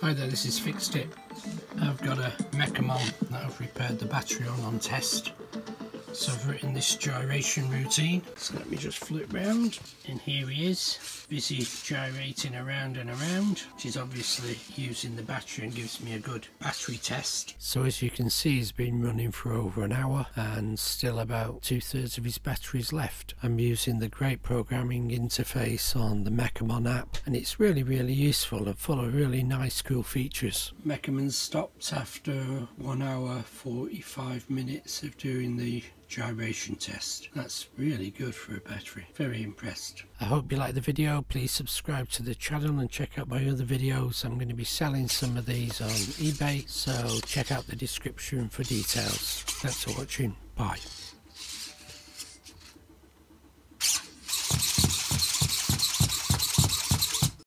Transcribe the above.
Hi there, this is Fixed It. I've got a Mekamon that I've repaired the battery on on test. So I've written this gyration routine. So let me just flip round. And here he is, busy gyrating around and around, which is obviously using the battery and gives me a good battery test. So as you can see, he's been running for over an hour and still about two thirds of his batteries left. I'm using the great programming interface on the Mekamon app and it's really, really useful and full of really nice, cool features. Mekamon stopped after one hour 45 minutes of doing the gyration test. That's really good for a battery. Very impressed. I hope you like the video. Please subscribe to the channel and check out my other videos. I'm going to be selling some of these on eBay, so check out the description for details. Thanks for watching. Bye.